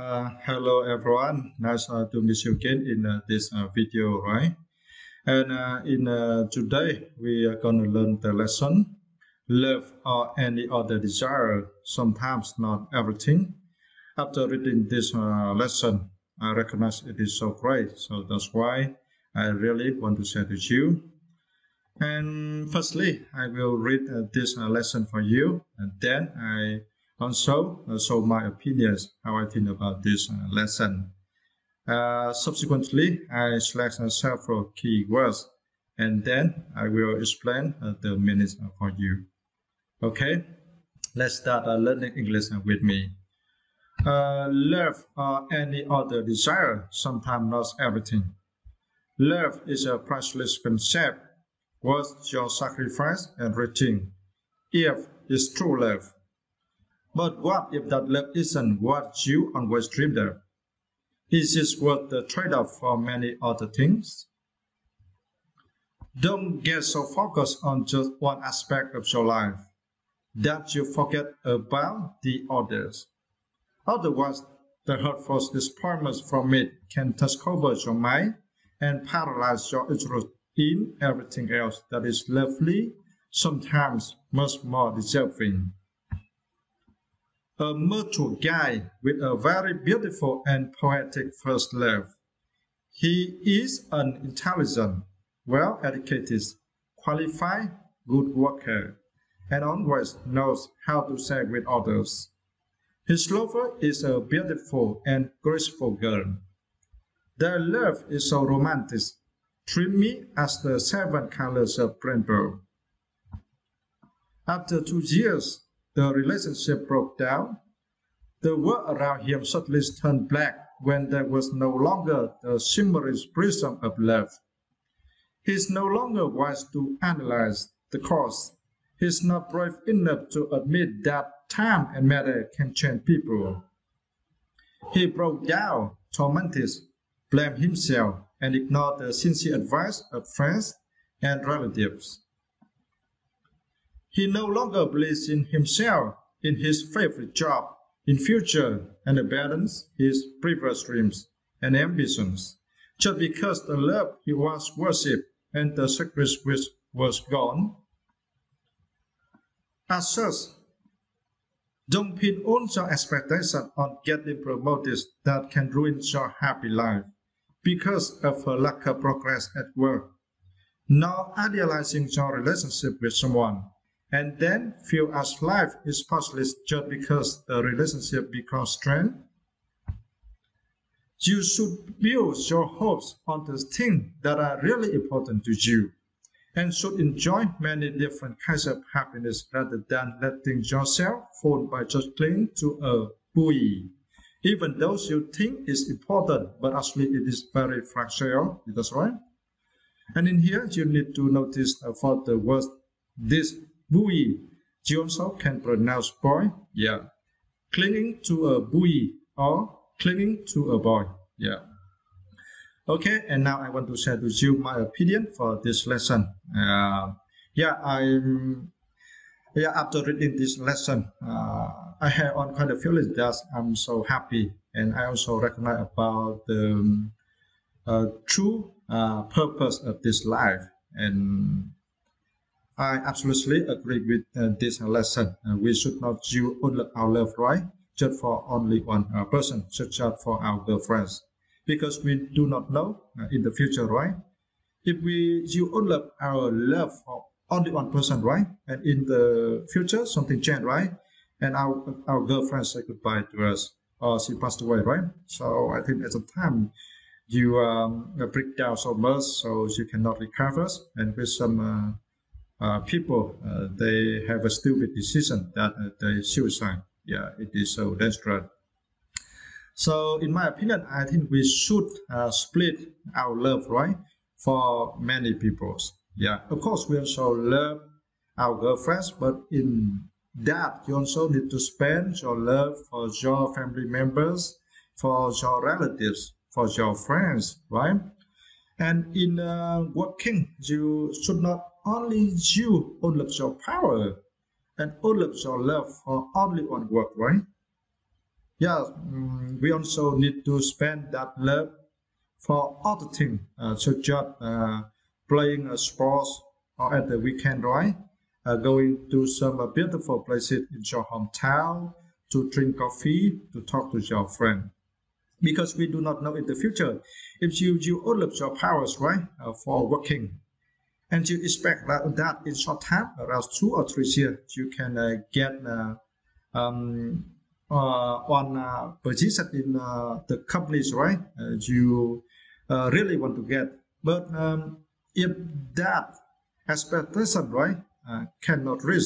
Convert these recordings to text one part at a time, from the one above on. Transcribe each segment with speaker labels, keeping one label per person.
Speaker 1: Uh, hello everyone, nice uh, to meet you again in uh, this uh, video, right? And uh, in uh, today we are going to learn the lesson, love or any other desire, sometimes not everything. After reading this lesson, I recognize it is so great, so that's why I really want to share with you. And firstly, I will read this lesson for you, and then I also uh, show my opinions, how I think about this uh, lesson. Uh, subsequently, I select several keywords and then I will explain the meanings for you. Okay, let's start learning English with me. Uh, love or any other desire sometimes not everything. Love is a priceless concept worth your sacrifice and reaching. If it's true love, but what if that love isn't what you always dreamed of? Is this worth the trade-off for many other things? Don't get so focused on just one aspect of your life that you forget about the others. Otherwise, the hurtful disappointments from it can take over your mind and paralyze your interest in everything else that is lovely, sometimes much more deserving a mature guy with a very beautiful and poetic first love. He is an intelligent, well-educated, qualified, good worker, and always knows how to share with others. His lover is a beautiful and graceful girl. Their love is so romantic, dreamy as the seven colors of rainbow. After two years, the relationship broke down. The world around him suddenly turned black when there was no longer the shimmering prism of love. He is no longer wise to analyze the cause. He is not brave enough to admit that time and matter can change people. He broke down, tormented, blamed himself, and ignored the sincere advice of friends and relatives. He no longer believes in himself, in his favorite job, in future, and abandons his previous dreams and ambitions, just because the love he once worshipped and the sacrifice was gone. As such, don't pin all your expectations on getting promoted that can ruin your happy life because of a lack of progress at work, nor idealizing your relationship with someone and then feel as life is pointless just because the relationship becomes strained. You should build your hopes on the things that are really important to you and should enjoy many different kinds of happiness rather than letting yourself fall by just clinging to a buoy. Even though you think is important, but actually it is very fragile, that's right. And in here, you need to notice for the word this buoy. You can pronounce boy. Yeah. Clinging to a buoy or clinging to a boy. Yeah. Okay, and now I want to share with you my opinion for this lesson. Uh, yeah, I'm yeah after reading this lesson, uh, I have on kind of feeling that I'm so happy, and I also recognize about the um, uh, true uh, purpose of this life and I absolutely agree with uh, this lesson. Uh, we should not all our love, right? Just for only one uh, person, such as for our girlfriends. Because we do not know uh, in the future, right? If we all of our love for only one person, right? And in the future, something changed, right? And our, our girlfriend said goodbye to us, or she passed away, right? So I think at the time, you um, break down so much, so you cannot recover, and with some uh, people uh, they have a stupid decision that uh, they suicide. Yeah, it is so dangerous. So in my opinion, I think we should uh, split our love, right, for many people. Yeah, of course we also love our girlfriends, but in that you also need to spend your love for your family members, for your relatives, for your friends, right? And in uh, working, you should not only you of your power and of your love for only one work, right? yeah, um, we also need to spend that love for other things, uh, such as uh, playing a sports or at the weekend, right? Uh, going to some uh, beautiful places in your hometown to drink coffee, to talk to your friend. Because we do not know in the future if you use all of your powers, right, uh, for working, and you expect that, that in short time, around two or three years, you can uh, get uh, um, uh, one uh, position in uh, the companies, right? Uh, you really want to get, but um, if that expectation, right, cannot reach,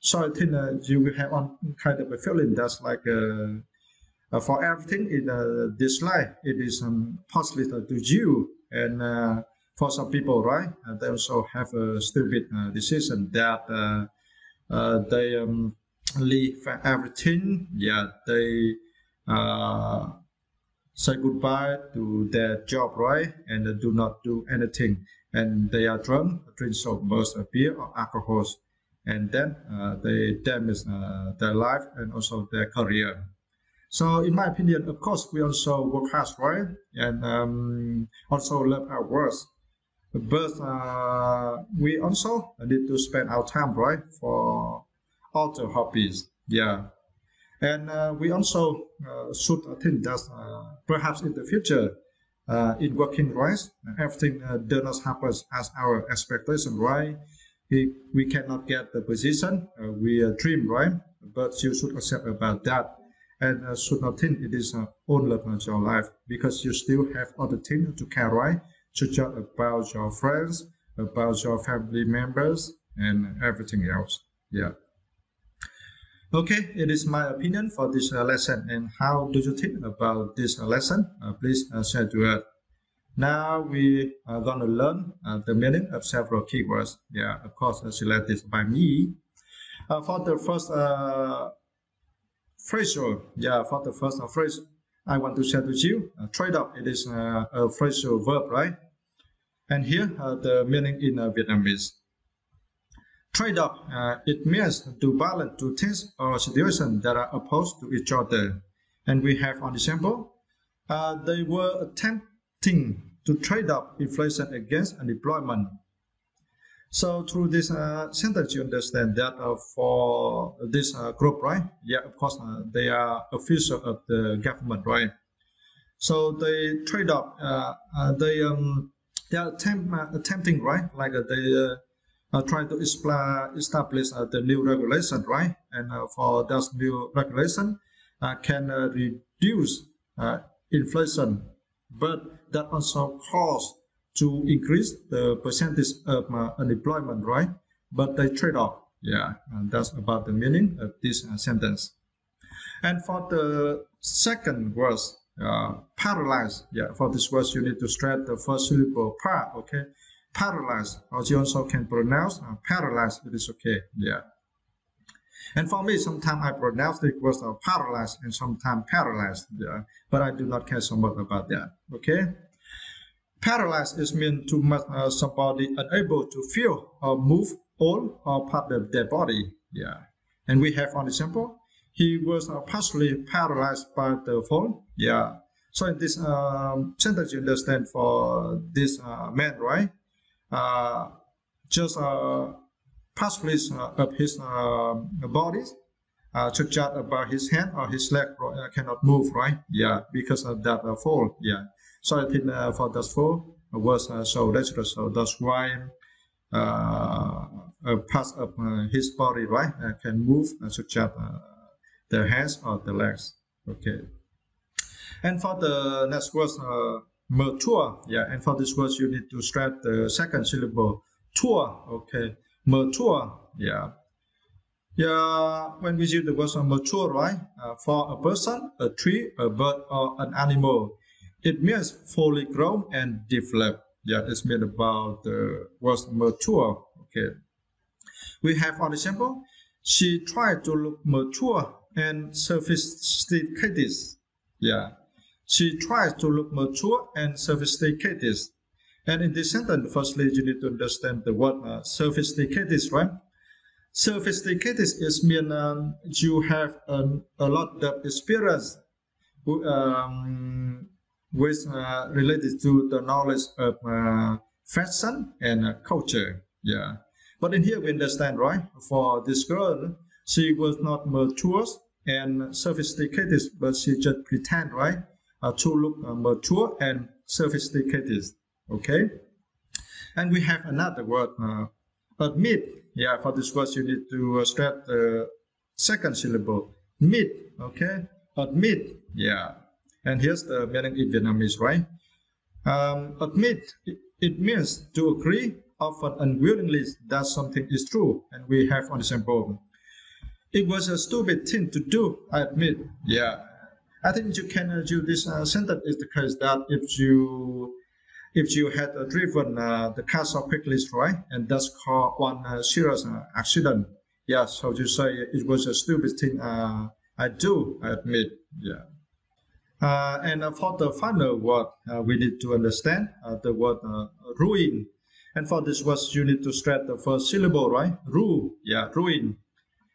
Speaker 1: so I think you will have one kind of a feeling that's like uh, for everything in uh, this life, it is um, possible to you. And uh, for some people, right, they also have a stupid decision that they um, leave everything. Yeah, they say goodbye to their job, right, and do not do anything. And they are drunk, drink so much beer or alcohol, and then uh, they damage uh, their life and also their career. So in my opinion, of course, we also work hard, right? And um, also love our work. But uh, we also need to spend our time, right, for other hobbies. Yeah. And uh, we also uh, should think that uh, perhaps in the future, uh, in working, right, everything uh, does not happen as our expectation, right? We, we cannot get the position we dream, right? But you should accept about that and should not think it is all about your life because you still have other things to carry to chat about your friends about your family members and everything else. Yeah. Okay it is my opinion for this uh, lesson and how do you think about this uh, lesson? Uh, please uh, share to us. Now we are going to learn the meaning of several keywords. Yeah of course selected by me. For the first phrasal. Yeah, for the first phrase, I want to share with you. Uh, trade up, it is uh, a phrasal verb, right? And here, the meaning in uh, Vietnamese. Trade up, uh, it means to balance two things or situations that are opposed to each other. And we have an example. Uh, they were attempting to trade up inflation against unemployment so through this uh, you understand that uh, for this uh, group, right? Yeah, of course, uh, they are official of the government, right? So they trade up. Uh, uh, they um, they are attempt, attempting, right? Like they uh, try to establish the new regulation, right? And for this new regulation, can reduce inflation, but that also cause to increase the percentage of uh, unemployment, right? But they trade off. Yeah, and that's about the meaning of this uh, sentence. And for the second verse, uh, paralyzed. Yeah, for this verse, you need to stress the first syllable par, okay? Paralyzed, or you also can pronounce uh, paralyzed, it is okay, yeah. And for me, sometimes I pronounce the word uh, paralyzed and sometimes paralyzed, yeah, but I do not care so much about that, okay? Paralyzed is meant to make uh, somebody unable to feel or move all or part of their body. Yeah. And we have an example. He was uh, partially paralyzed by the fall. Yeah. So in this um, sentence, you understand for this uh, man, right? Uh, just uh, partially uh, of his uh, body, uh, to judge about his hand or his leg cannot move, right? Yeah, because of that fall. Yeah. So I think uh, for was so dangerous. So that's why part of his body, right, uh, can move such as the hands or the legs. Okay. And for the next word, uh, mature. Yeah. And for this word, you need to stress the second syllable. Tour. Okay. Mature. Yeah. Yeah, when we use the word mature, right, uh, for a person, a tree, a bird, or an animal, it means fully grown and developed. Yeah, it's meant about the word mature. Okay. We have an example. She tried to look mature and sophisticated. Yeah. She tries to look mature and sophisticated. And in this sentence, firstly, you need to understand the word uh, sophisticated, right? Sophisticated is mean um, you have um, a lot of experience um, with uh, related to the knowledge of uh, fashion and uh, culture. Yeah. But in here we understand, right? For this girl, she was not mature and sophisticated, but she just pretend, right? Uh, to look uh, mature and sophisticated. Okay. And we have another word, uh, admit. Yeah, for this word you need to uh, stress the second syllable. Meet. Okay. Admit. Yeah. And here's the meaning in Vietnamese, right? Um, admit, it, means to agree often unwillingly that something is true. And we have on an example. It was a stupid thing to do, I admit. Yeah. I think you can uh, use this uh, sentence is the case that if you if you had uh, driven uh, the car so quickly, right, and that's caused one uh, serious uh, accident. Yeah, so you say it was a stupid thing I do, I admit. Yeah. Uh, and uh, for the final word, uh, we need to understand the word ruin. And for this word, you need to stress the first syllable, right? Ru, yeah, ruin.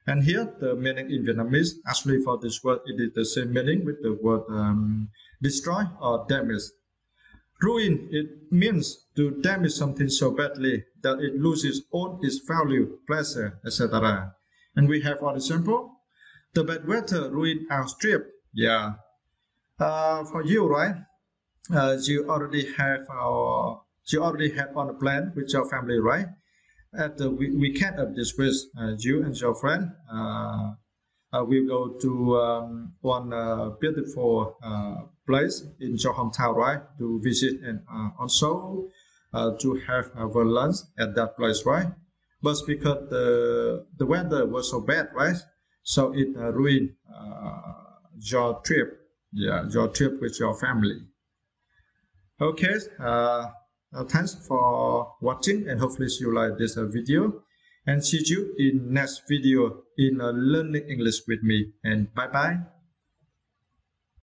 Speaker 1: And here, the meaning in Vietnamese, actually for this word, it is the same meaning with the word um, destroy or damage. Ruin, it means to damage something so badly that it loses all its value, pleasure, etc. And we have an example. The bad weather ruined our trip. Yeah, for you, right? You already have you already have on a plan with your family, right? At the weekend of this week, uh, you and your friend uh, will go to um, one uh, beautiful uh, place in your hometown, right? To visit and uh, also uh, to have our lunch at that place, right? But because the the weather was so bad, right? So it ruined your trip yeah your trip with your family. Okay uh, uh, thanks for watching and hopefully you like this uh, video. And see you in next video in uh, learning english with me. And bye bye